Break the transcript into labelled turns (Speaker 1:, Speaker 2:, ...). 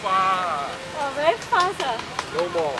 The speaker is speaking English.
Speaker 1: far.
Speaker 2: Oh, very fast. Ah.
Speaker 1: No more.